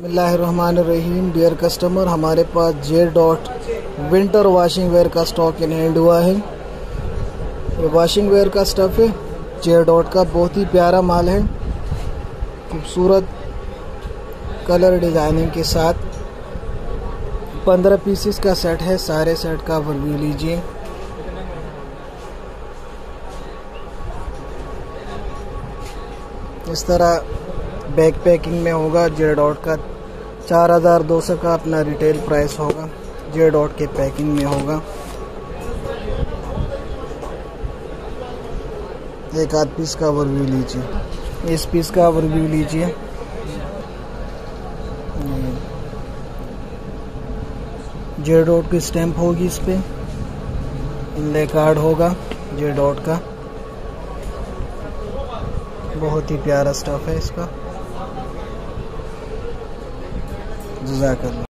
रहीम dear customer हमारे पास J dot winter washing wear का stock in hand हुआ है। ये वॉशिंग वेयर का स्टफ़ है। जे डॉट का बहुत ही प्यारा माल है। खूबसूरत कलर डिज़ाइनिंग के साथ। पंद्रह पीसीस का सेट है। सारे सेट का ओवरव्यू लीजिए। इस तरह बैक पैकिंग में होगा जे डॉट का चार हज़ार दो सौ का अपना रिटेल प्राइस होगा जे डॉट के पैकिंग में होगा। एक आध पीस का ओवरव्यू लीजिए। इस पीस का ओवरव्यू लीजिए। जे डॉट की स्टैंप होगी इस पर इनले कार्ड होगा जे डॉट का। बहुत ही प्यारा स्टफ़ है इसका। закладу.